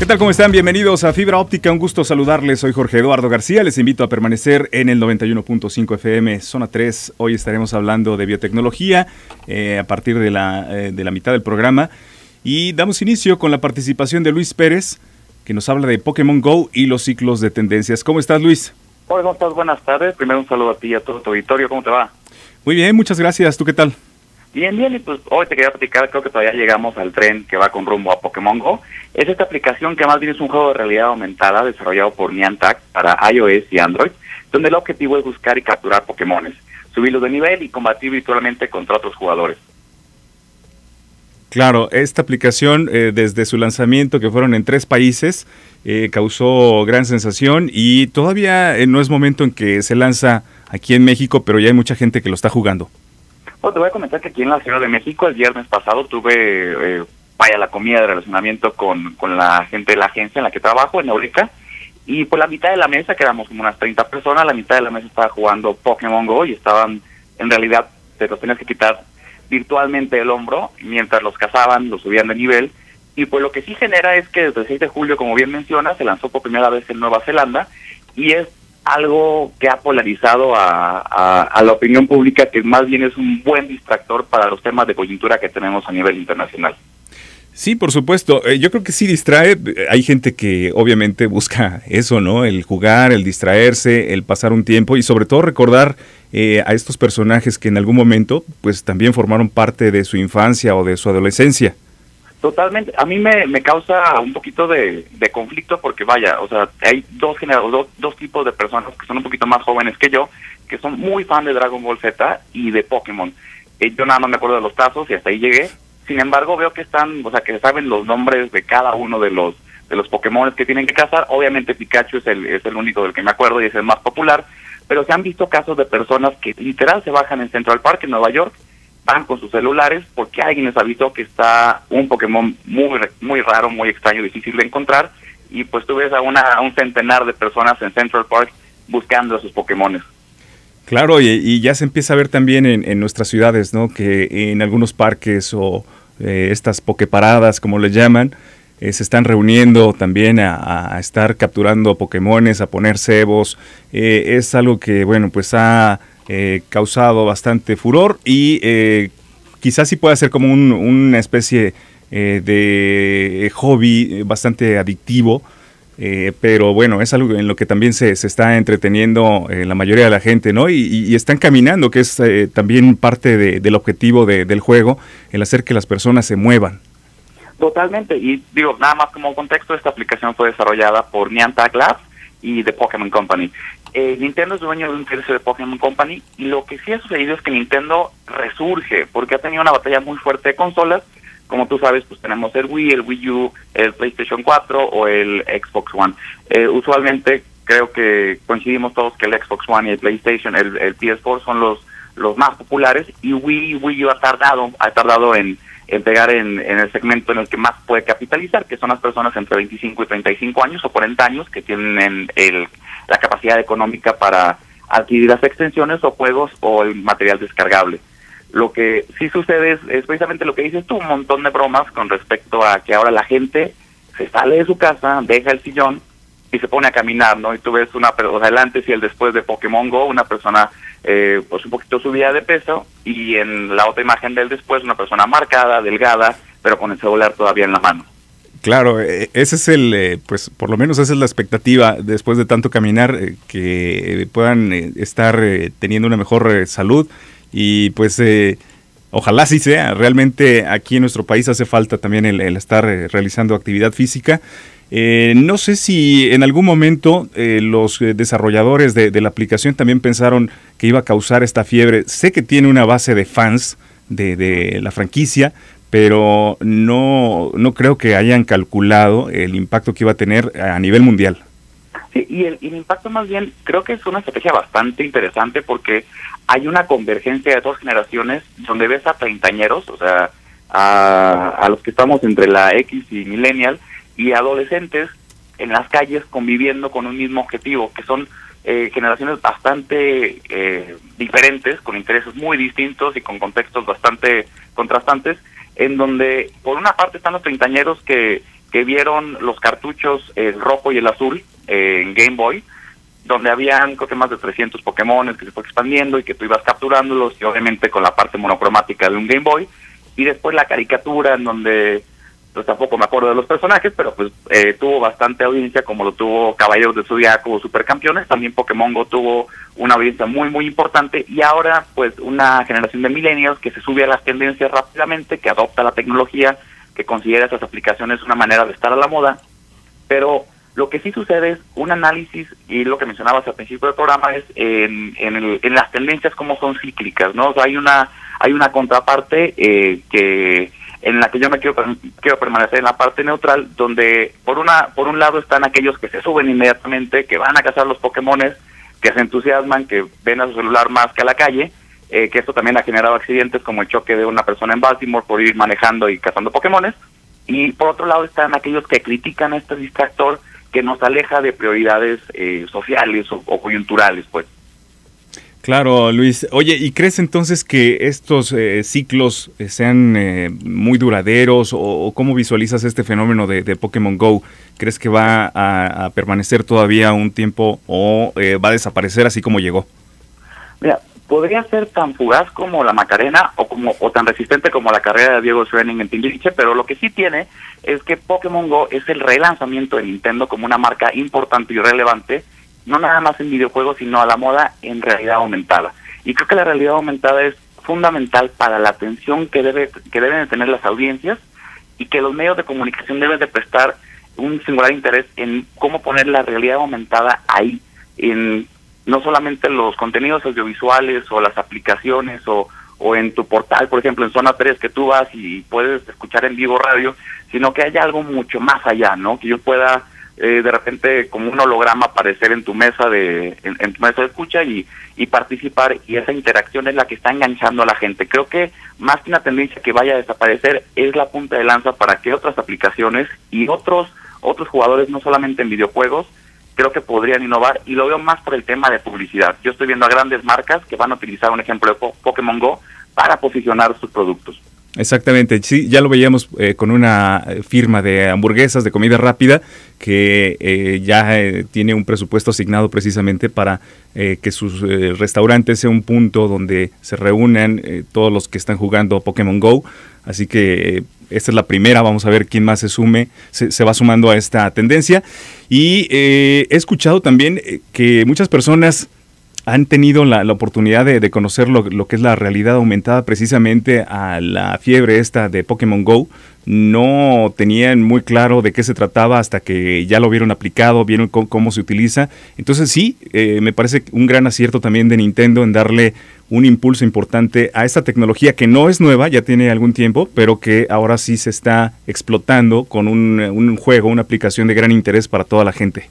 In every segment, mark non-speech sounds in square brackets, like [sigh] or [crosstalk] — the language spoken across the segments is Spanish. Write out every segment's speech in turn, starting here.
¿Qué tal? ¿Cómo están? Bienvenidos a Fibra Óptica. Un gusto saludarles. Soy Jorge Eduardo García. Les invito a permanecer en el 91.5 FM, zona 3. Hoy estaremos hablando de biotecnología eh, a partir de la, eh, de la mitad del programa. Y damos inicio con la participación de Luis Pérez, que nos habla de Pokémon Go y los ciclos de tendencias. ¿Cómo estás, Luis? Hola, ¿cómo estás? Buenas tardes. Primero un saludo a ti y a todo tu auditorio. ¿Cómo te va? Muy bien, muchas gracias. ¿Tú qué tal? Bien, bien, y pues hoy te quería platicar, creo que todavía llegamos al tren que va con rumbo a Pokémon Go. Es esta aplicación que más bien es un juego de realidad aumentada desarrollado por Niantic para iOS y Android, donde el objetivo es buscar y capturar Pokémones, subirlos de nivel y combatir virtualmente contra otros jugadores. Claro, esta aplicación eh, desde su lanzamiento, que fueron en tres países, eh, causó gran sensación y todavía eh, no es momento en que se lanza aquí en México, pero ya hay mucha gente que lo está jugando. Bueno, te voy a comentar que aquí en la Ciudad de México el viernes pasado tuve, eh, vaya, la comida de relacionamiento con, con la gente de la agencia en la que trabajo, en Eurica, y por la mitad de la mesa, que éramos como unas 30 personas, la mitad de la mesa estaba jugando Pokémon Go y estaban, en realidad, te los tenías que quitar virtualmente el hombro, mientras los cazaban, los subían de nivel, y pues lo que sí genera es que desde el 6 de julio, como bien menciona, se lanzó por primera vez en Nueva Zelanda, y es algo que ha polarizado a, la opinión pública, que más bien es un buen distractor para los temas de coyuntura que tenemos a nivel internacional. Sí, por supuesto. Eh, yo creo que sí distrae. Hay gente que obviamente busca eso, ¿no? El jugar, el distraerse, el pasar un tiempo y sobre todo recordar eh, a estos personajes que en algún momento pues también formaron parte de su infancia o de su adolescencia. Totalmente. A mí me, me causa un poquito de, conflicto porque, vaya, o sea, hay dos, dos, dos tipos de personas que son un poquito más jóvenes que yo, que son muy fan de Dragon Ball Z y de Pokémon. Eh, yo nada más me acuerdo de los tazos y hasta ahí llegué. Sin embargo, veo que están, o sea, que saben los nombres de cada uno de los de los Pokémon que tienen que cazar. Obviamente Pikachu es el, es el único del que me acuerdo y es el más popular, pero se han visto casos de personas que literal se bajan en Central Park, en Nueva York, van con sus celulares porque alguien les avisó que está un Pokémon muy, muy raro, muy extraño, difícil de encontrar, y pues tú ves a, una, un centenar de personas en Central Park buscando a sus Pokémones. Claro, y, ya se empieza a ver también en, nuestras ciudades, ¿no? Que en algunos parques o eh, estas pokeparadas, como le llaman, eh, se están reuniendo también a, estar capturando Pokémones, a poner cebos. Eh, es algo que, bueno, pues ha eh, causado bastante furor y eh, quizás sí pueda ser como una especie eh, de hobby bastante adictivo. pero bueno, es algo en lo que también se, está entreteniendo la mayoría de la gente, ¿no? Y, están caminando, que es también parte del objetivo del juego, el hacer que las personas se muevan. Totalmente, y digo, nada más como contexto, esta aplicación fue desarrollada por Niantic Labs y The Pokémon Company. Eh, Nintendo es dueño de un tercio de Pokémon Company y lo que sí ha sucedido es que Nintendo resurge porque ha tenido una batalla muy fuerte de consolas. Como tú sabes, pues tenemos el Wii, el Wii U, el PlayStation 4 o el Xbox One. Eh, usualmente creo que coincidimos todos que el Xbox One y el PlayStation, el, el PS4 son los los más populares y Wii, Wii U ha tardado, ha tardado en pegar en, en, el segmento en el que más puede capitalizar, que son las personas entre 25 y 35 años o 40 años que tienen el la capacidad económica para adquirir las extensiones o juegos o el material descargable. Lo que sí sucede es, precisamente lo que dices tú, un montón de bromas con respecto a que ahora la gente se sale de su casa, deja el sillón y se pone a caminar, ¿no? Y tú ves una persona adelante y el después de Pokémon Go, una persona eh, pues un poquito subida de peso y en la otra imagen del después una persona marcada, delgada, pero con el celular todavía en la mano. Claro, e, ese es el, eh, pues por lo menos esa es la expectativa después de tanto caminar, eh, que puedan eh, estar teniendo una mejor salud y pues ojalá sí sea. Realmente aquí en nuestro país hace falta también el, estar realizando actividad física. No sé si en algún momento los desarrolladores de, la aplicación también pensaron que iba a causar esta fiebre. Sé que tiene una base de fans de, de la franquicia, pero no, no creo que hayan calculado el impacto que iba a tener a nivel mundial. Sí, y el, impacto más bien creo que es una estrategia bastante interesante porque hay una convergencia de dos generaciones donde ves a treintañeros, o sea, a, a los que estamos entre la X y millennial, y adolescentes en las calles conviviendo con un mismo objetivo, que son eh, generaciones bastante eh, diferentes, con intereses muy distintos y con contextos bastante contrastantes, en donde por una parte están los treintañeros que que vieron los cartuchos, el rojo y el azul, en Game Boy, donde habían creo que más de 300 Pokémon que se fue expandiendo y que tú ibas capturándolos y obviamente con la parte monocromática de un Game Boy y después la caricatura en donde pues tampoco me acuerdo de los personajes pero pues eh, tuvo bastante audiencia como lo tuvo Caballeros de Zodiaco o Supercampeones. También Pokémon Go tuvo una audiencia muy muy importante. Y ahora pues una generación de millennials que se sube a las tendencias rápidamente que adopta la tecnología que considera esas aplicaciones una manera de estar a la moda. Pero lo que sí sucede es un análisis, y lo que mencionabas al principio del programa, es en, en, las tendencias como son cíclicas, ¿no? Hay una, hay una contraparte eh, que en la que yo me quiero, quiero permanecer en la parte neutral, donde por una por un lado están aquellos que se suben inmediatamente, que van a cazar los Pokémones, que se entusiasman, que ven a su celular más que a la calle, eh, que esto también ha generado accidentes como el choque de una persona en Baltimore por ir manejando y cazando Pokémones. Y por otro lado están aquellos que critican a este distractor, que nos aleja de prioridades eh, sociales o, coyunturales, pues. Claro, Luis. Oye, ¿y crees entonces que estos eh, ciclos eh, sean muy duraderos o, cómo visualizas este fenómeno de, Pokémon Go? ¿Crees que va a, permanecer todavía un tiempo o va a desaparecer así como llegó? Mira, podría ser tan fugaz como la Macarena o como o tan resistente como la carrera de Diego Schwenning en Timbiriche, pero lo que sí tiene es que Pokémon Go es el relanzamiento de Nintendo como una marca importante y relevante, no nada más en videojuegos, sino a la moda en realidad aumentada. Y creo que la realidad aumentada es fundamental para la atención que debe que deben tener las audiencias y que los medios de comunicación deben de prestar un singular interés en cómo poner la realidad aumentada ahí, en no solamente los contenidos audiovisuales o las aplicaciones o, o en tu portal, por ejemplo, en Zona 3, que tú vas y puedes escuchar en vivo radio, sino que haya algo mucho más allá, ¿no? Que yo pueda eh, de repente como un holograma aparecer en tu mesa de en, tu mesa de escucha y, y participar y esa interacción es la que está enganchando a la gente. Creo que más que una tendencia que vaya a desaparecer es la punta de lanza para que otras aplicaciones y otros otros jugadores no solamente en videojuegos creo que podrían innovar y lo veo más por el tema de publicidad. Yo estoy viendo a grandes marcas que van a utilizar un ejemplo de Pokémon Go para posicionar sus productos. Exactamente, sí, ya lo veíamos eh, con una firma de hamburguesas de comida rápida que eh, ya eh, tiene un presupuesto asignado precisamente para que sus restaurantes sea un punto donde se reúnan todos los que están jugando Pokémon Go. Así que esta es la primera, vamos a ver quién más se sume, se, va sumando a esta tendencia. Y he escuchado también que muchas personas han tenido la, oportunidad de, conocer lo, que es la realidad aumentada precisamente a la fiebre esta de Pokémon Go. No tenían muy claro de qué se trataba hasta que ya lo vieron aplicado, vieron cómo, se utiliza. Entonces sí, eh, me parece un gran acierto también de Nintendo en darle un impulso importante a esta tecnología que no es nueva, ya tiene algún tiempo, pero que ahora sí se está explotando con un, un juego, una aplicación de gran interés para toda la gente.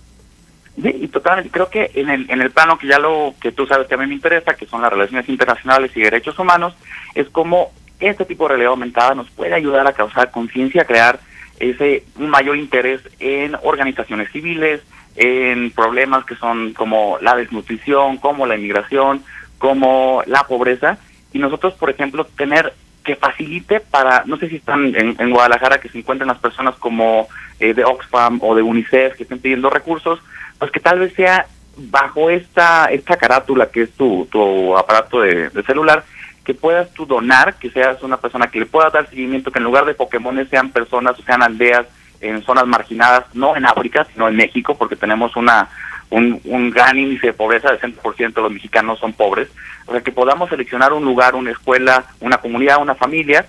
Sí, y totalmente, creo que en el, en el plano que ya lo que tú sabes que a mí me interesa, que son las relaciones internacionales y derechos humanos, es como este tipo de realidad aumentada nos puede ayudar a causar conciencia, a crear ese un mayor interés en organizaciones civiles, en problemas que son como la desnutrición, como la inmigración, como la pobreza, y nosotros, por ejemplo, tener que facilite para, no sé si están en, en Guadalajara, que se encuentren las personas como eh, de Oxfam o de UNICEF que estén pidiendo recursos, pues que tal vez sea bajo esta esta carátula que es tu, tu aparato de, celular, que puedas tú donar, que seas una persona que le pueda dar seguimiento, que en lugar de Pokémon sean personas o sean aldeas en zonas marginadas, no en África, sino en México, porque tenemos una un, un gran índice de pobreza, el 100% de los mexicanos son pobres, o sea, que podamos seleccionar un lugar, una escuela, una comunidad, una familia,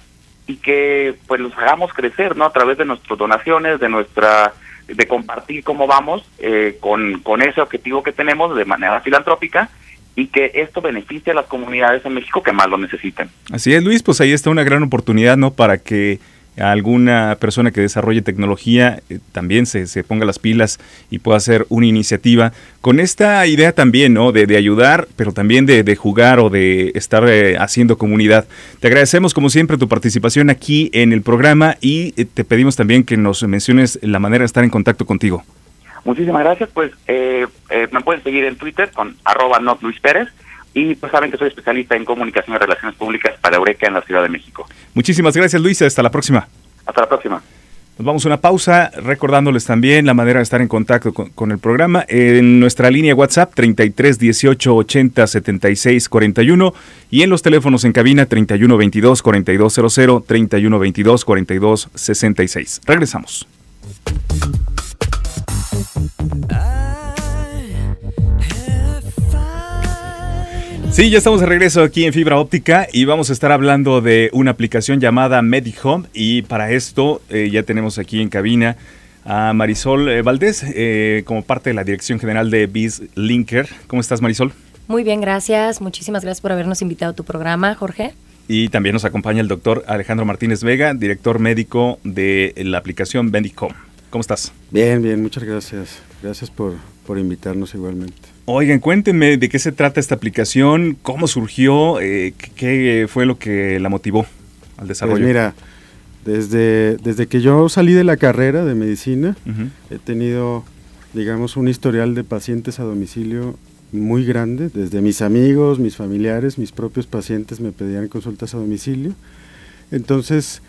y que pues los hagamos crecer, ¿no? A través de nuestras donaciones, de nuestra de compartir cómo vamos eh, con, con ese objetivo que tenemos de manera filantrópica y que esto beneficie a las comunidades en México que más lo necesiten. Así es, Luis, pues ahí está una gran oportunidad, ¿no? Para que alguna persona que desarrolle tecnología eh, también se, se, ponga las pilas y pueda hacer una iniciativa con esta idea también, ¿no? De, de ayudar, pero también de, de, jugar o de estar eh, haciendo comunidad. Te agradecemos como siempre tu participación aquí en el programa y eh, te pedimos también que nos menciones la manera de estar en contacto contigo. Muchísimas gracias, pues me pueden seguir en Twitter con arroba Pérez y pues saben que soy especialista en comunicación y relaciones públicas para Eureka en la Ciudad de México. Muchísimas gracias Luisa, hasta la próxima. Hasta la próxima. Nos vamos a una pausa, recordándoles también la manera de estar en contacto con, el programa en nuestra línea WhatsApp 33 18 80 76 41 y en los teléfonos en cabina 31 22 4200 31 22 42 66. Regresamos. Sí, ya estamos de regreso aquí en Fibra Óptica y vamos a estar hablando de una aplicación llamada MediHome y para esto eh, ya tenemos aquí en cabina a Marisol eh, Valdés eh, como parte de la Dirección General de BizLinker. ¿Cómo estás Marisol? Muy bien, gracias. Muchísimas gracias por habernos invitado a tu programa, Jorge. Y también nos acompaña el doctor Alejandro Martínez Vega, director médico de la aplicación MediHome. ¿Cómo estás? Bien, bien, muchas gracias. Gracias por, por invitarnos igualmente. Oigan, cuéntenme de qué se trata esta aplicación, cómo surgió, eh, qué, fue lo que la motivó al desarrollo. Pues mira, desde, desde que yo salí de la carrera de medicina, he tenido, digamos, un historial de pacientes a domicilio muy grande, desde mis amigos, mis familiares, mis propios pacientes me pedían consultas a domicilio. Entonces,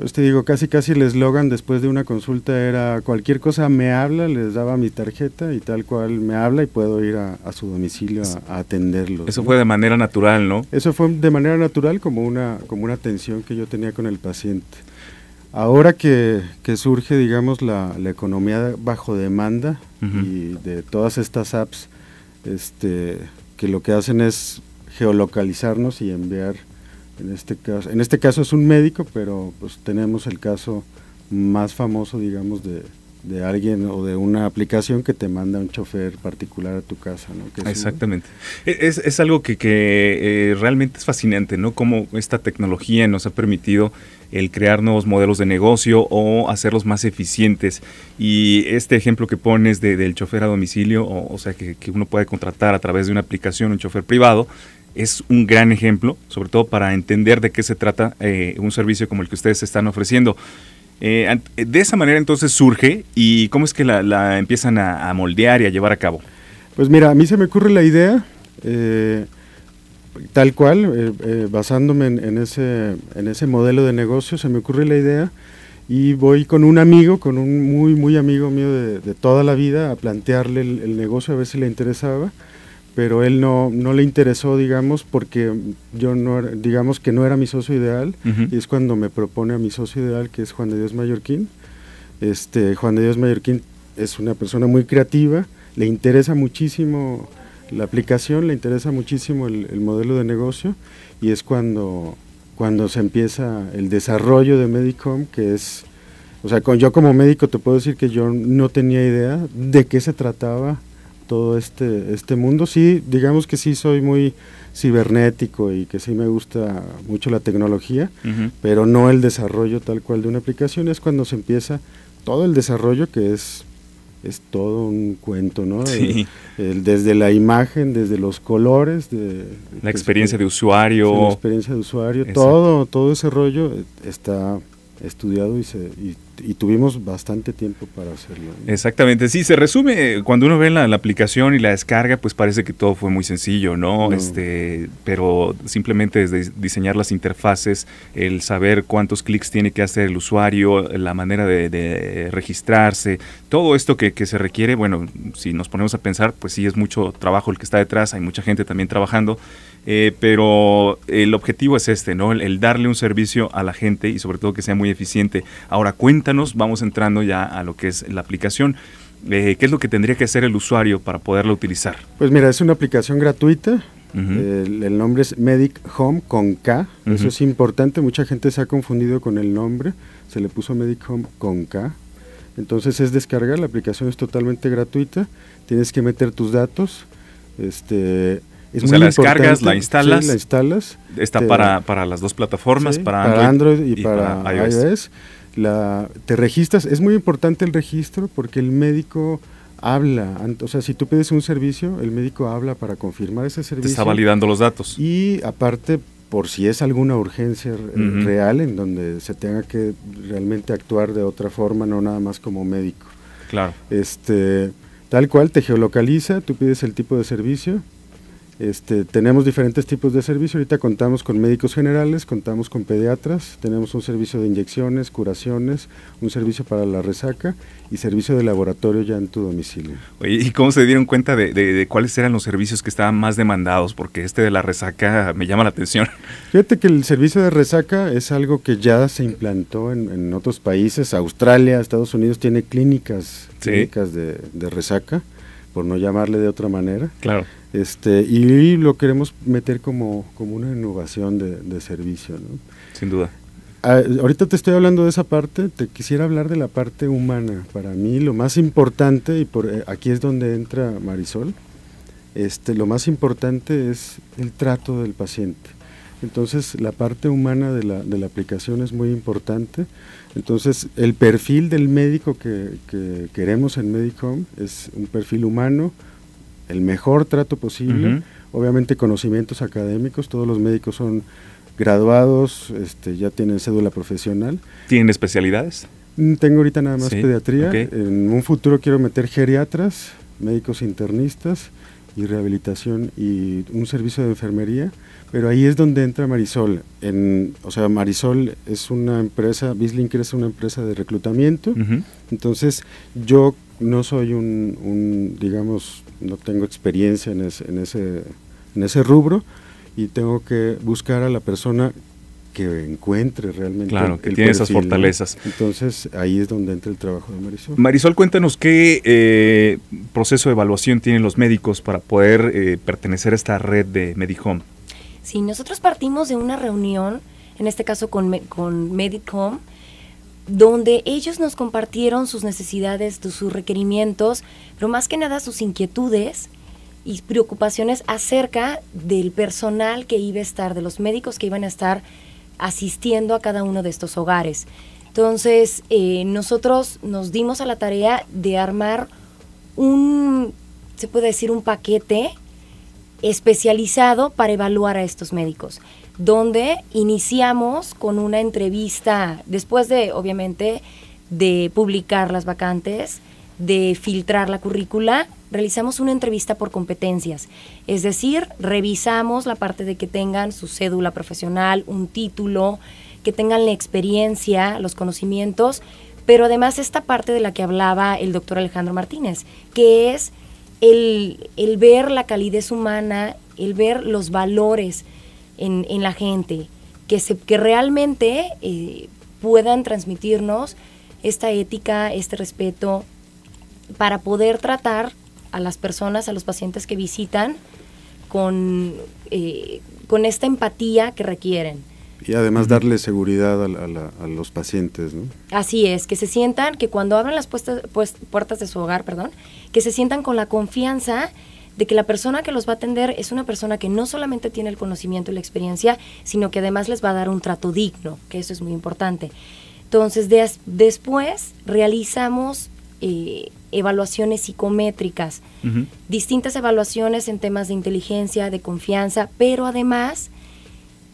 pues te digo, casi casi el eslogan después de una consulta era cualquier cosa me habla, les daba mi tarjeta y tal cual me habla y puedo ir a, su domicilio a, atenderlo. Eso fue de manera natural, ¿no? Eso fue de manera natural como una, como una atención que yo tenía con el paciente. Ahora que, surge, digamos, la, economía bajo demanda y de todas estas apps, este, que lo que hacen es geolocalizarnos y enviar en este caso, en este caso es un médico, pero pues tenemos el caso más famoso, digamos, de, de alguien o de una aplicación que te manda un chofer particular a tu casa. ¿no? Exactamente. E, es, es, algo que, que eh, realmente es fascinante, ¿no? Cómo esta tecnología nos ha permitido el crear nuevos modelos de negocio o hacerlos más eficientes. Y este ejemplo que pones de, del chofer a domicilio, o, o sea, que, que, uno puede contratar a través de una aplicación un chofer privado, es un gran ejemplo, sobre todo para entender de qué se trata eh, un servicio como el que ustedes están ofreciendo. Eh, de esa manera entonces surge y cómo es que la, empiezan a, moldear y a llevar a cabo. Pues mira, a mí se me ocurre la idea, eh, tal cual, basándome en, ese, en ese modelo de negocio, se me ocurre la idea y voy con un amigo, con un muy, muy amigo mío de, toda la vida, a plantearle el, negocio, a ver si le interesaba pero él no, no le interesó, digamos, porque yo no, digamos que no era mi socio ideal, y es cuando me propone a mi socio ideal, que es Juan de Dios Mallorquín. Este, Juan de Dios Mallorquín es una persona muy creativa, le interesa muchísimo la aplicación, le interesa muchísimo el, modelo de negocio, y es cuando, cuando se empieza el desarrollo de Medicom, que es, o sea, con, yo como médico te puedo decir que yo no tenía idea de qué se trataba todo este, este mundo. Sí, digamos que sí soy muy cibernético y que sí me gusta mucho la tecnología, pero no el desarrollo tal cual de una aplicación. Es cuando se empieza todo el desarrollo que es es todo un cuento, ¿no? desde la imagen, desde los colores, de, la experiencia de usuario. la experiencia de usuario, todo, todo ese rollo está estudiado y, se, y y tuvimos bastante tiempo para hacerlo. Exactamente, sí, se resume, cuando uno ve la, aplicación y la descarga, pues parece que todo fue muy sencillo, ¿no? Este, pero simplemente desde diseñar las interfaces, el saber cuántos clics tiene que hacer el usuario, la manera de, registrarse, todo esto que, que, se requiere, bueno, si nos ponemos a pensar, pues sí es mucho trabajo el que está detrás, hay mucha gente también trabajando, eh, pero el objetivo es este, ¿no? El, darle un servicio a la gente y sobre todo que sea muy eficiente. Ahora cuéntanos, vamos entrando ya a lo que es la aplicación. Eh, ¿Qué es lo que tendría que hacer el usuario para poderla utilizar? Pues mira, es una aplicación gratuita. el, nombre es Medic Home con K. Eso es importante. Mucha gente se ha confundido con el nombre. Se le puso Medic Home con K. Entonces es descargar. La aplicación es totalmente gratuita. Tienes que meter tus datos. Este, o sea, la descargas, la instalas. la instalas. Está para, para, las dos plataformas, para, Android, y, para, iOS. La, te registras, es muy importante el registro porque el médico habla, o sea, si tú pides un servicio, el médico habla para confirmar ese servicio. Te está validando los datos. Y aparte, por si es alguna urgencia real en donde se tenga que realmente actuar de otra forma, no nada más como médico. Claro. Este, tal cual te geolocaliza, tú pides el tipo de servicio, Este, tenemos diferentes tipos de servicio. Ahorita contamos con médicos generales, contamos con pediatras, tenemos un servicio de inyecciones, curaciones, un servicio para la resaca y servicio de laboratorio ya en tu domicilio. ¿y cómo se dieron cuenta de, cuáles eran los servicios que estaban más demandados? Porque este de la resaca me llama la atención. [laughs] Fíjate que el servicio de resaca es algo que ya se implantó en, otros países. Australia, Estados Unidos tiene clínicas, clínicas de, de resaca, por no llamarle de otra manera. Claro. Este, y lo queremos meter como, como una innovación de, servicio. ¿no? Sin duda. Ah, ahorita te estoy hablando de esa parte, te quisiera hablar de la parte humana. Para mí lo más importante, y por eh, aquí es donde entra Marisol, este, lo más importante es el trato del paciente. Entonces la parte humana de la, de la aplicación es muy importante. Entonces el perfil del médico que, que queremos en Medicom es un perfil humano, el mejor trato posible, obviamente conocimientos académicos, todos los médicos son graduados, este, ya tienen cédula profesional. ¿Tienen especialidades? Mm, tengo ahorita nada más pediatría, en un futuro quiero meter geriatras, médicos internistas y rehabilitación y un servicio de enfermería, pero ahí es donde entra Marisol. En, o sea, Marisol es una empresa, Bislinker es una empresa de reclutamiento, entonces yo no soy un, digamos, no tengo experiencia en ese, en ese, en ese rubro y tengo que buscar a la persona que encuentre realmente. Claro, que tiene esas fortalezas. Entonces ahí es donde entra el trabajo de Marisol. Marisol, cuéntanos qué eh, proceso de evaluación tienen los médicos para poder eh, pertenecer a esta red de Medicom. Sí, nosotros partimos de una reunión, en este caso con, con Medicom, donde ellos nos compartieron sus necesidades, sus requerimientos, pero más que nada sus inquietudes y preocupaciones acerca del personal que iba a estar, de los médicos que iban a estar asistiendo a cada uno de estos hogares. Entonces, eh, nosotros nos dimos a la tarea de armar un, se puede decir, un paquete especializado para evaluar a estos médicos donde iniciamos con una entrevista, después de, obviamente, de publicar las vacantes, de filtrar la currícula, realizamos una entrevista por competencias. Es decir, revisamos la parte de que tengan su cédula profesional, un título, que tengan la experiencia, los conocimientos, pero además esta parte de la que hablaba el doctor Alejandro Martínez, que es el, el ver la calidez humana, el ver los valores en, la gente, que, se, que realmente eh, puedan transmitirnos esta ética, este respeto, para poder tratar a las personas, a los pacientes que visitan con, eh, con esta empatía que requieren. Y además darle seguridad a, los pacientes, ¿no? Así es, que se sientan, que cuando abran las pues, puertas de su hogar, perdón, que se sientan con la confianza de que la persona que los va a atender es una persona que no solamente tiene el conocimiento y la experiencia, sino que además les va a dar un trato digno, que eso es muy importante. Entonces, después realizamos eh, evaluaciones psicométricas, distintas evaluaciones en temas de inteligencia, de confianza, pero además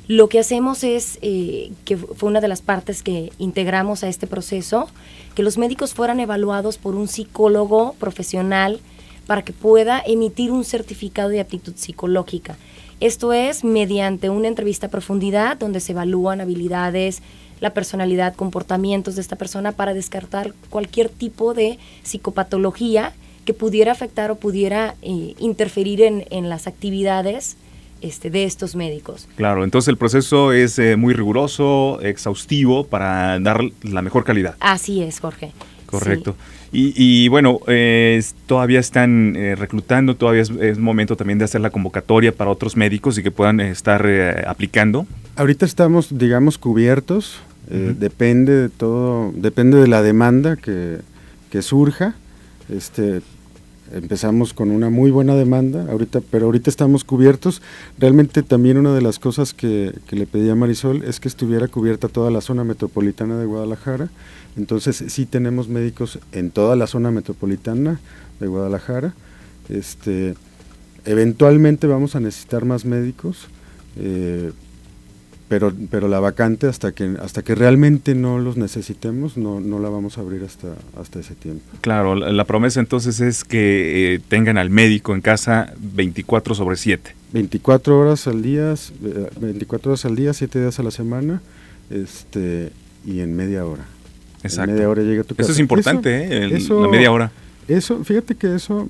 lo que hacemos es, eh, que fue una de las partes que integramos a este proceso, que los médicos fueran evaluados por un psicólogo profesional, para que pueda emitir un certificado de aptitud psicológica. Esto es mediante una entrevista a profundidad donde se evalúan habilidades, la personalidad, comportamientos de esta persona para descartar cualquier tipo de psicopatología que pudiera afectar o pudiera eh, interferir en, las actividades este, de estos médicos. Claro, entonces el proceso es eh, muy riguroso, exhaustivo para dar la mejor calidad. Así es, Jorge. Correcto. Y, bueno, eh, todavía están eh, reclutando, todavía es, momento también de hacer la convocatoria para otros médicos y que puedan eh, estar aplicando. Ahorita estamos, digamos, cubiertos. Depende de todo, depende de la demanda que, que surja. Este, empezamos con una muy buena demanda, ahorita, pero ahorita estamos cubiertos. Realmente también una de las cosas que, que, le pedí a Marisol es que estuviera cubierta toda la zona metropolitana de Guadalajara. Entonces sí tenemos médicos en toda la zona metropolitana de Guadalajara. Este, eventualmente vamos a necesitar más médicos. Eh, pero, pero la vacante hasta que, hasta que realmente no los necesitemos, no, no la vamos a abrir hasta, hasta ese tiempo. Claro, la, promesa entonces es que eh, tengan al médico en casa 24 sobre 7. 24 horas al día, 24 horas al día, 7 días a la semana, este, y en media hora. Exacto. En media hora llega a tu casa. Eso es importante, ¿eh? la media hora. Eso, fíjate que eso,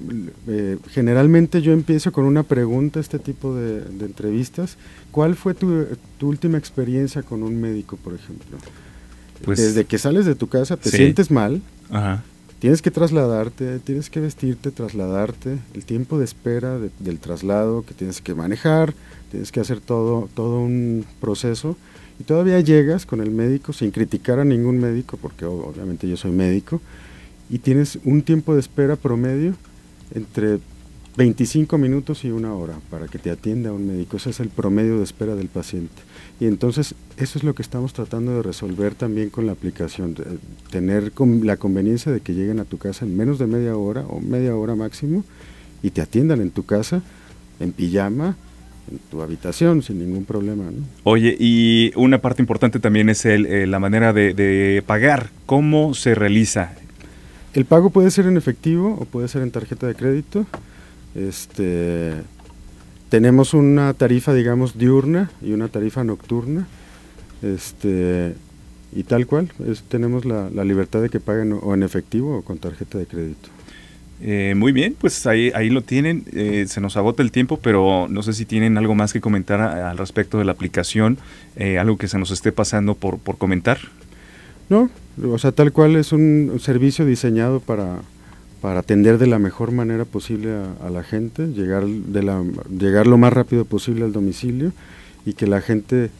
eh, generalmente yo empiezo con una pregunta, este tipo de, entrevistas. ¿Cuál fue tu, última experiencia con un médico, por ejemplo? Pues, Desde que sales de tu casa te sientes mal, tienes que trasladarte, tienes que vestirte, trasladarte, el tiempo de espera del traslado que tienes que manejar, tienes que hacer todo, todo un proceso y todavía llegas con el médico sin criticar a ningún médico, porque obviamente yo soy médico, y tienes un tiempo de espera promedio entre 25 minutos y una hora para que te atienda un médico. Ese es el promedio de espera del paciente. Y entonces eso es lo que estamos tratando de resolver también con la aplicación, tener la conveniencia de que lleguen a tu casa en menos de media hora o media hora máximo y te atiendan en tu casa, en pijama, en tu habitación sin ningún problema. Oye, y una parte importante también es el, eh, la manera de, de pagar. ¿Cómo se realiza? El pago puede ser en efectivo o puede ser en tarjeta de crédito. Este, tenemos una tarifa, digamos, diurna y una tarifa nocturna. Este, y tal cual, tenemos la, libertad de que paguen o en efectivo o con tarjeta de crédito. Eh, muy bien, pues ahí, ahí lo tienen. Eh, se nos agota el tiempo, pero no sé si tienen algo más que comentar al respecto de la aplicación, eh, algo que se nos esté pasando por, por comentar. No, o sea, tal cual es un servicio diseñado para, para atender de la mejor manera posible a, la gente, llegar, de la, llegar lo más rápido posible al domicilio y que la gente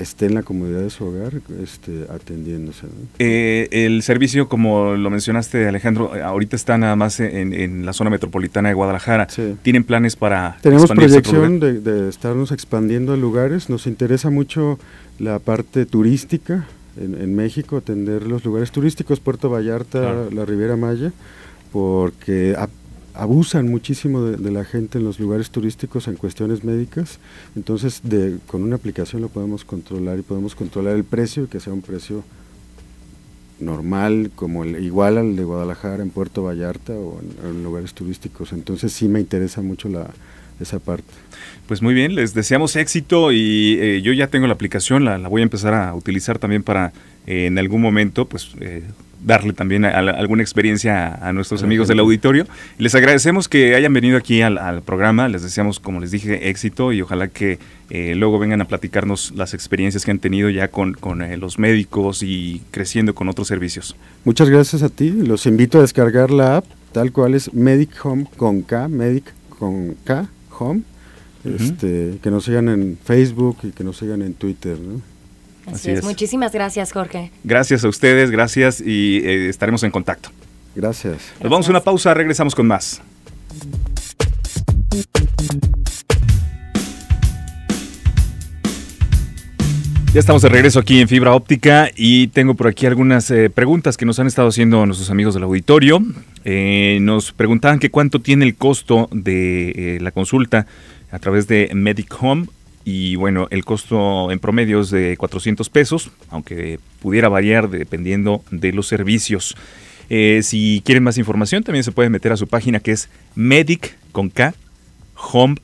esté en la comodidad de su hogar este, atendiéndose. Eh, el servicio, como lo mencionaste Alejandro, ahorita está nada más en, la zona metropolitana de Guadalajara. ¿Tienen planes para... Tenemos proyección de, de, estarnos expandiendo a lugares. Nos interesa mucho la parte turística, en, México, atender los lugares turísticos, Puerto Vallarta, la Riviera Maya, porque abusan muchísimo de, la gente en los lugares turísticos en cuestiones médicas. Entonces, de, con una aplicación lo podemos controlar y podemos controlar el precio, que sea un precio normal, como el, igual al de Guadalajara en Puerto Vallarta o en lugares turísticos. Entonces, sí me interesa mucho la, esa parte. Pues muy bien, les deseamos éxito y eh, yo ya tengo la aplicación, la, voy a empezar a utilizar también para eh, en algún momento pues eh, darle también alguna experiencia a, nuestros amigos del auditorio. Les agradecemos que hayan venido aquí al, programa, les deseamos, como les dije, éxito y ojalá que luego vengan a platicarnos las experiencias que han tenido ya con, con los médicos y creciendo con otros servicios. Muchas gracias a ti, los invito a descargar la app, tal cual es Medic Home con K, Medic con K Home, este, que nos sigan en Facebook y que nos sigan en Twitter. Así, es. Muchísimas gracias, Jorge. Gracias a ustedes, gracias y eh, estaremos en contacto. Gracias. Nos vamos a una pausa, regresamos con más. Ya estamos de regreso aquí en Fibra Óptica y tengo por aquí algunas eh, preguntas que nos han estado haciendo nuestros amigos del auditorio. Eh, nos preguntaban que cuánto tiene el costo de eh, la consulta a través de Medic Home y bueno, el costo en promedio es de 400 pesos, aunque pudiera variar dependiendo de los servicios. si quieren más información, también se pueden meter a su página que es medic con K home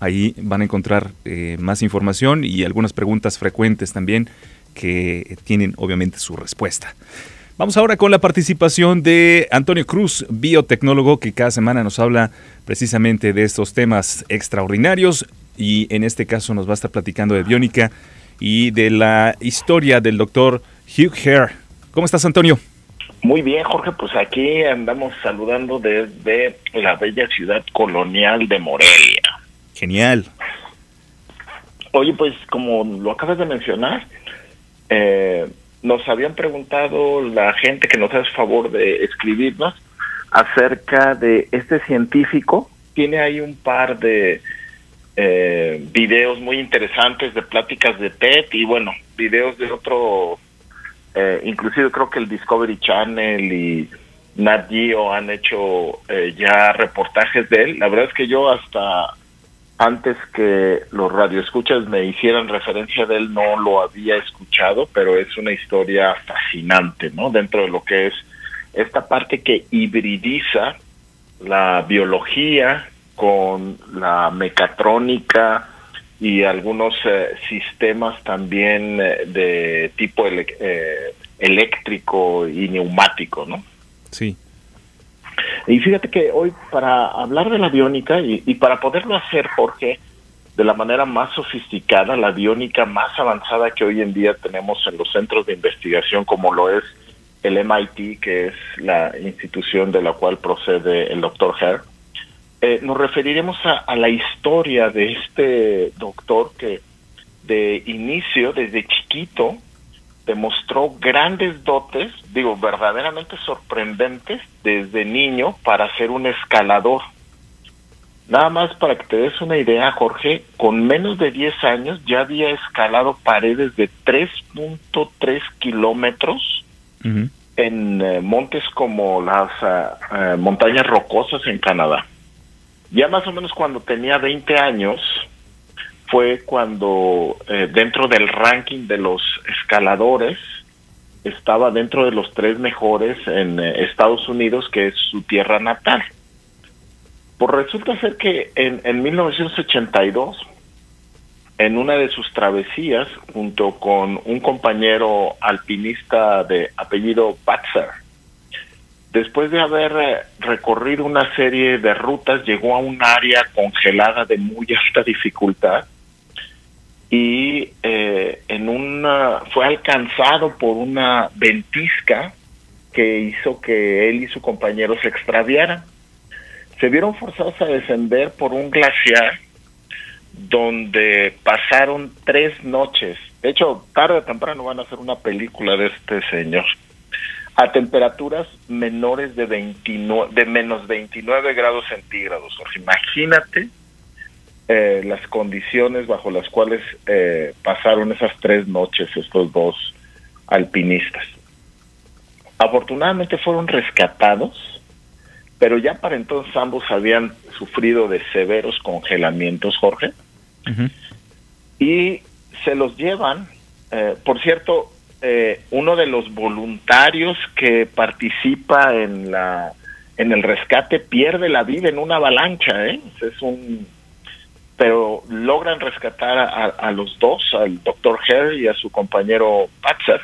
Ahí van a encontrar eh, más información y algunas preguntas frecuentes también que tienen obviamente su respuesta. Vamos ahora con la participación de Antonio Cruz, biotecnólogo, que cada semana nos habla precisamente de estos temas extraordinarios y en este caso nos va a estar platicando de biónica y de la historia del doctor Hugh Hare. ¿Cómo estás, Antonio? Muy bien, Jorge, pues aquí andamos saludando desde la bella ciudad colonial de Morelia. Genial. Oye, pues como lo acabas de mencionar, eh, nos habían preguntado la gente que nos hace favor de escribirnos acerca de este científico. Tiene ahí un par de eh, videos muy interesantes de pláticas de TED y bueno, videos de otro eh, inclusive creo que el Discovery Channel y Nat Geo han hecho eh, ya reportajes de él. La verdad es que yo hasta antes que los radioescuchas me hicieran referencia de él, no lo había escuchado, pero es una historia fascinante, ¿no? Dentro de lo que es esta parte que hibridiza la biología con la mecatrónica y algunos eh, sistemas también eh, de tipo eh, eléctrico y neumático, ¿no? Sí. Y fíjate que hoy para hablar de la biónica y, y, para poderlo hacer, Jorge, de la manera más sofisticada, la biónica más avanzada que hoy en día tenemos en los centros de investigación, como lo es el MIT, que es la institución de la cual procede el doctor Herr, eh, nos referiremos a, a, la historia de este doctor que de inicio, desde chiquito, demostró grandes dotes, digo, verdaderamente sorprendentes desde niño para ser un escalador. Nada más para que te des una idea, Jorge, con menos de 10 años ya había escalado paredes de 3.3 kilómetros uh -huh. en eh, montes como las uh, uh, montañas rocosas en Canadá. Ya más o menos cuando tenía 20 años, fue cuando eh, dentro del ranking de los escaladores estaba dentro de los tres mejores en eh, Estados Unidos, que es su tierra natal. Pues resulta ser que en, en 1982, en una de sus travesías, junto con un compañero alpinista de apellido Batzer, después de haber eh, recorrido una serie de rutas, llegó a un área congelada de muy [laughs] alta dificultad y eh, en una fue alcanzado por una ventisca que hizo que él y su compañero se extraviaran. Se vieron forzados a descender por un glaciar donde pasaron tres noches. De hecho, tarde o temprano van a hacer una película de este señor. A temperaturas menores de, 29, de menos 29 grados centígrados. O sea, imagínate eh, las condiciones bajo las cuales eh, pasaron esas tres noches estos dos alpinistas. Afortunadamente fueron rescatados, pero ya para entonces ambos habían sufrido de severos congelamientos, Jorge, uh -huh. y se los llevan, eh, por cierto, uno de los voluntarios que participa en la en el rescate pierde la vida en una avalancha, ¿eh? Es un pero logran rescatar a, a, los dos, al doctor Herr y a su compañero Patzer.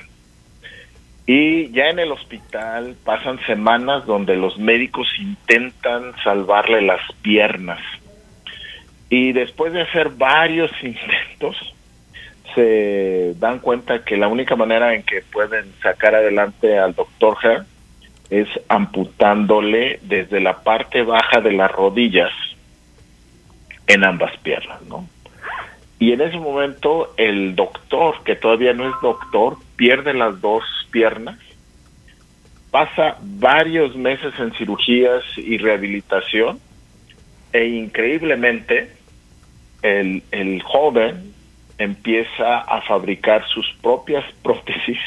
Y ya en el hospital pasan semanas donde los médicos intentan salvarle las piernas. Y después de hacer varios [laughs] intentos, se dan cuenta que la única manera en que pueden sacar adelante al doctor Herr es amputándole desde la parte baja de las rodillas en ambas piernas, ¿no? Y en ese momento el doctor, que todavía no es doctor, pierde las dos piernas, pasa varios meses en cirugías y rehabilitación e increíblemente el, el joven empieza a fabricar sus propias [laughs] prótesis.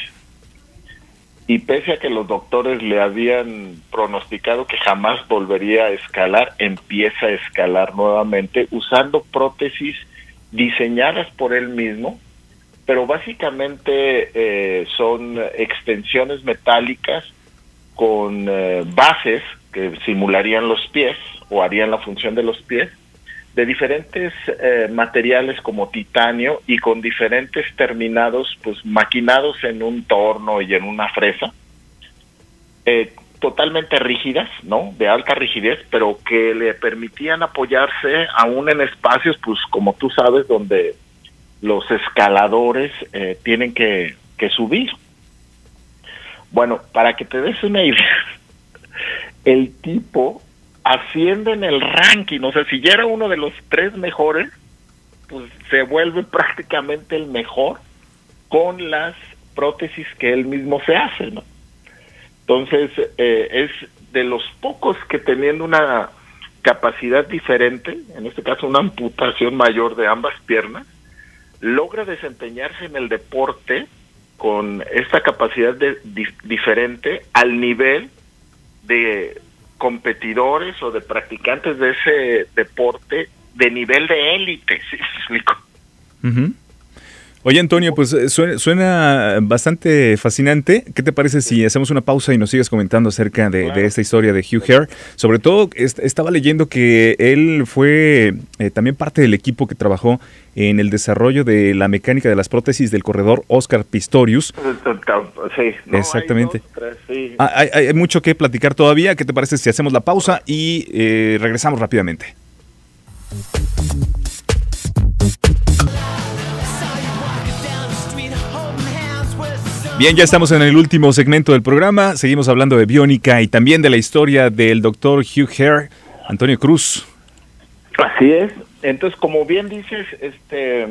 Y pese a que los doctores le habían pronosticado que jamás volvería a escalar, empieza a escalar nuevamente usando prótesis diseñadas por él mismo, pero básicamente eh, son extensiones metálicas con eh, bases que simularían los pies o harían la función de los pies de diferentes eh, materiales como titanio y con diferentes terminados pues maquinados en un torno y en una fresa eh, totalmente rígidas no de alta rigidez pero que le permitían apoyarse aún en espacios pues como tú sabes donde los escaladores eh, tienen que, que subir. Bueno para que te des una [laughs] idea el tipo asciende en el ranking, o sea, si ya era uno de los tres mejores, pues se vuelve [laughs] prácticamente el mejor con las prótesis que él mismo se hace, ¿no? Entonces, eh, es de los pocos que teniendo una capacidad diferente, en este caso una amputación mayor de ambas piernas, logra desempeñarse en el deporte con esta capacidad de, di diferente al nivel de competidores o de practicantes de ese deporte de nivel de élite, ¿sí explico? Oye, Antonio, pues eh, suena, bastante fascinante. ¿Qué te parece si hacemos una pausa y nos sigues comentando acerca de, esta historia de Hugh Hare? Sobre todo, estaba leyendo que él fue eh, también parte del equipo que trabajó en el desarrollo de la mecánica de las prótesis del corredor Oscar Pistorius. Sí, exactamente. Hay, mucho que platicar todavía. ¿Qué te parece si hacemos la pausa y eh, regresamos rápidamente? Bien, ya estamos en el último segmento del programa. Seguimos hablando de biónica y también de la historia del doctor Hugh Hare, Antonio Cruz. Así es. Entonces, como bien dices, este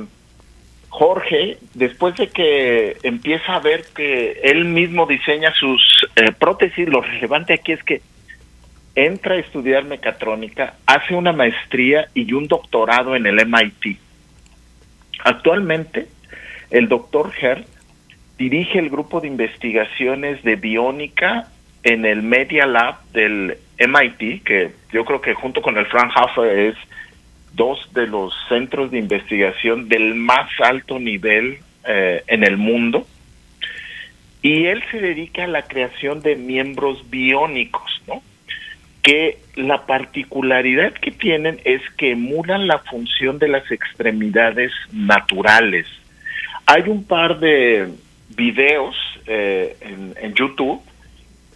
Jorge, después de que empieza a ver que él mismo diseña sus eh, prótesis, lo relevante aquí es que entra a estudiar mecatrónica, hace una maestría y un doctorado en el MIT. Actualmente, el doctor Hare dirige el grupo de investigaciones de biónica en el Media Lab del MIT, que yo creo que junto con el Fraunhofer es dos de los centros de investigación del más alto nivel eh, en el mundo. Y él se dedica a la creación de miembros biónicos, ¿no? Que la particularidad que tienen es que emulan la función de las extremidades naturales. Hay un par de videos eh, en, YouTube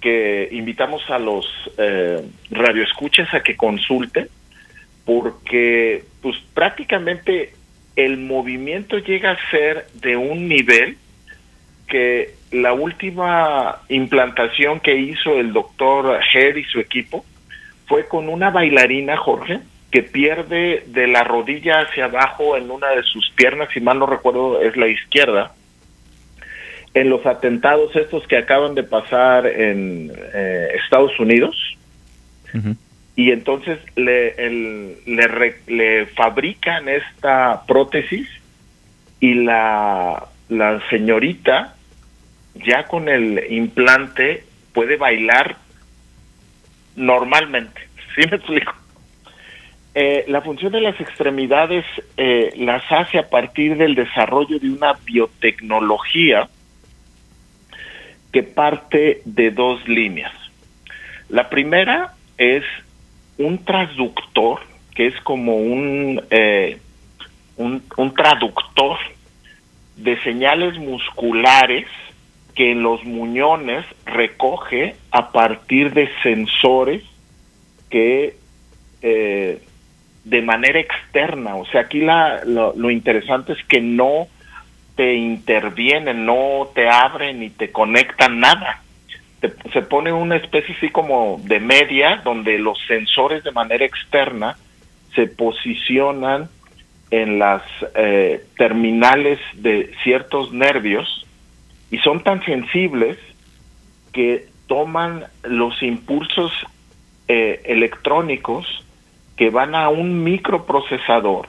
que invitamos a los eh, radioescuchas a que consulten porque pues prácticamente el movimiento llega a ser de un nivel que la última implantación que hizo el doctor Head y su equipo fue con una bailarina, Jorge, que pierde de la rodilla hacia abajo en una de sus piernas, si mal no recuerdo es la izquierda, en los atentados estos que acaban de pasar en eh, Estados Unidos. Y entonces le, le, le, fabrican esta prótesis y la, la señorita ya con el implante puede bailar normalmente. [laughs] ¿Sí me explico? Eh, la función de las extremidades eh, las hace a partir del desarrollo de una biotecnología que parte de dos líneas. La primera es un transductor, que es como un, eh, un, traductor de señales musculares que en los muñones recoge a partir de sensores que eh, de manera externa, o sea, aquí la, lo interesante es que no te intervienen, no te abren ni te conectan nada. se pone una especie así como de media donde los sensores de manera externa se posicionan en las eh, terminales de ciertos nervios y son tan sensibles que toman los impulsos eh, electrónicos que van a un microprocesador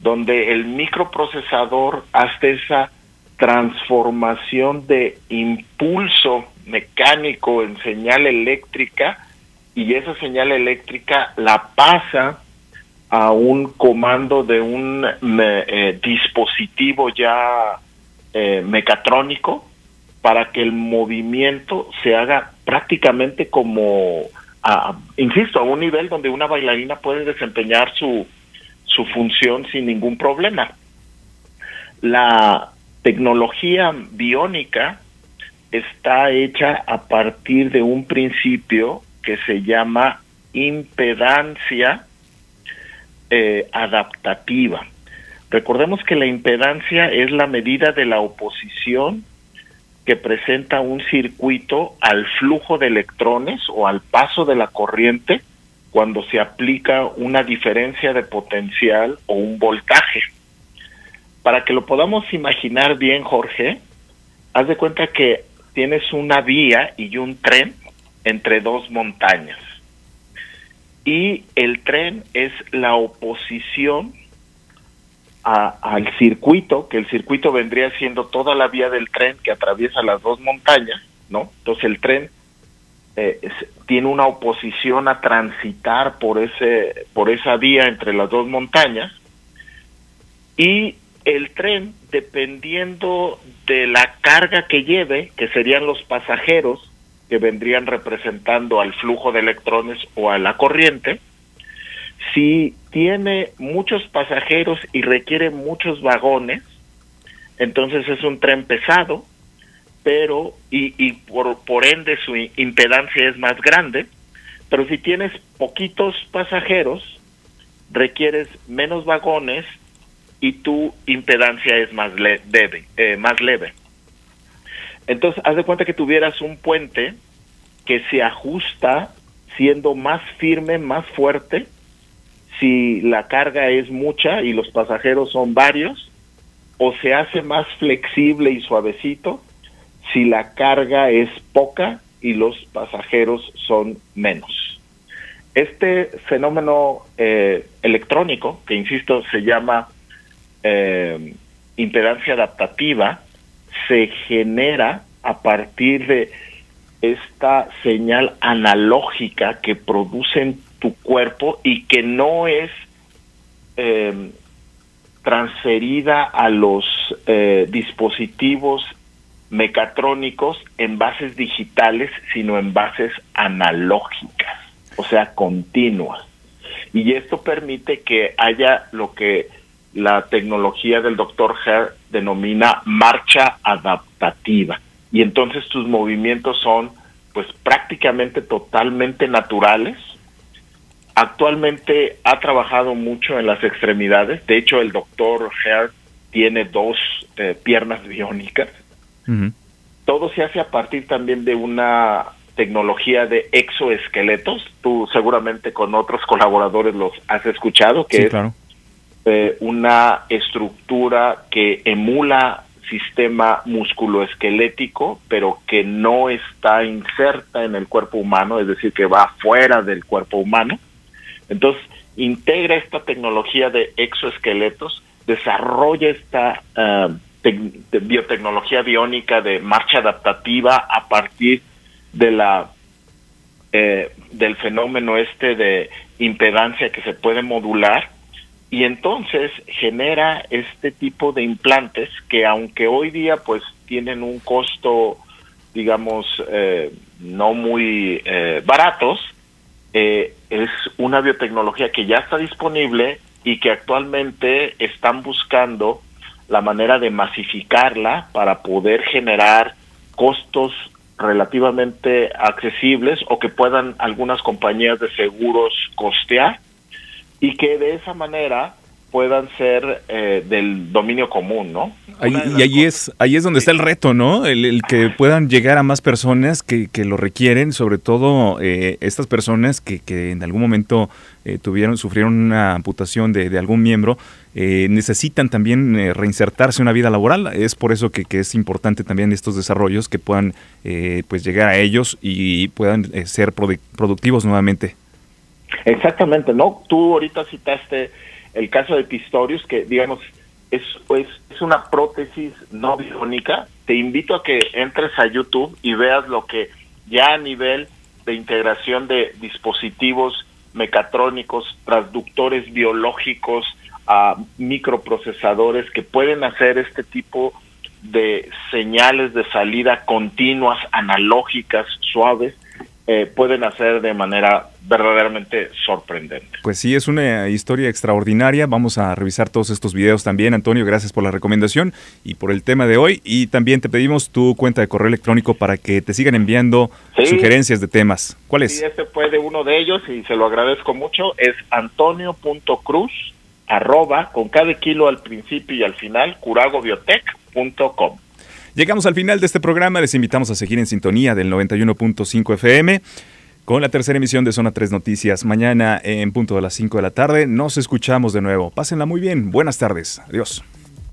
donde el microprocesador hace esa transformación de impulso mecánico en señal eléctrica y esa señal eléctrica la pasa a un comando de un eh, dispositivo ya eh, mecatrónico para que el movimiento se haga prácticamente como, insisto, a un nivel donde una bailarina puede desempeñar su, su función sin ningún problema. La tecnología biónica está hecha a partir de un principio que se llama impedancia eh, adaptativa. Recordemos que la impedancia es la medida de la oposición que presenta un circuito al flujo de electrones o al paso de la corriente cuando se aplica una diferencia de potencial o un voltaje. Para que lo podamos imaginar bien, Jorge, haz de cuenta que tienes una vía y un tren entre dos montañas. Y el tren es la oposición al circuito, que el circuito vendría siendo toda la vía del tren que atraviesa las dos montañas, ¿no? Entonces el tren eh, tiene una oposición a transitar por ese por esa vía entre las dos montañas. Y el tren dependiendo de la carga que lleve que serían los pasajeros que vendrían representando al flujo de electrones o a la corriente si tiene muchos pasajeros y requiere muchos vagones entonces es un tren pesado pero y, y por, por ende su impedancia es más grande, pero si tienes poquitos pasajeros, requieres menos vagones y tu impedancia es más, leve, eh, más leve. Entonces, haz de cuenta que tuvieras un puente que se ajusta siendo más firme, más fuerte, si la carga es mucha y los pasajeros son varios, o se hace más flexible y suavecito si la carga es poca y los pasajeros son menos. Este fenómeno eh, electrónico, que insisto se llama eh, impedancia adaptativa, se genera a partir de esta señal analógica que produce en tu cuerpo y que no es eh, transferida a los dispositivos mecatrónicos en bases digitales, sino en bases analógicas, o sea, continuas. Y esto permite que haya lo que la tecnología del doctor Herr denomina marcha adaptativa. Y entonces tus movimientos son pues prácticamente totalmente naturales. Actualmente ha trabajado mucho en las extremidades. De hecho, el doctor Herr tiene dos eh, piernas biónicas todo se hace a partir también de una tecnología de exoesqueletos. Tú seguramente con otros colaboradores los has escuchado, que es eh, una estructura que emula sistema musculoesquelético, pero que no está inserta en el cuerpo humano, es decir, que va fuera del cuerpo humano. Entonces, integra esta tecnología de exoesqueletos, desarrolla esta uh, biotecnología biónica de marcha adaptativa a partir de la eh, del fenómeno este de impedancia que se puede modular y entonces genera este tipo de implantes que aunque hoy día pues tienen un costo digamos eh, no muy eh, baratos es una biotecnología que ya está disponible y que actualmente están buscando la manera de masificarla para poder generar costos relativamente accesibles o que puedan algunas compañías de seguros costear y que de esa manera puedan ser eh, del dominio común, ¿no? y ahí es, ahí es donde está el reto, ¿no? El, que puedan llegar a más personas que, que lo requieren, sobre todo eh, estas personas que, que, en algún momento eh, tuvieron, sufrieron una amputación de, de algún miembro, necesitan también reinsertarse en una vida laboral. Es por eso que, es importante también estos desarrollos que puedan pues llegar a ellos y puedan ser productivos nuevamente. Exactamente, ¿no? Tú ahorita citaste el caso de Pistorius, que digamos es, pues, es una prótesis no biónica, te invito a que entres a YouTube y veas lo que ya a nivel de integración de dispositivos mecatrónicos, transductores biológicos, a microprocesadores que pueden hacer este tipo de señales de salida continuas, analógicas, suaves, eh, pueden hacer de manera verdaderamente sorprendente. Pues sí, es una historia extraordinaria. Vamos a revisar todos estos videos también. Antonio, gracias por la recomendación y por el tema de hoy. Y también te pedimos tu cuenta de correo electrónico para que te sigan enviando sugerencias de temas. ¿Cuál es? Sí, este fue de uno de ellos y se lo agradezco mucho. Es antonio.cruz arroba con cada kilo al principio y al final curagobiotech.com. Llegamos al final de este programa, les invitamos a seguir en sintonía del 91.5 FM con la tercera emisión de Zona 3 Noticias. Mañana en punto de las 5 de la tarde nos escuchamos de nuevo. Pásenla muy bien, buenas tardes, adiós.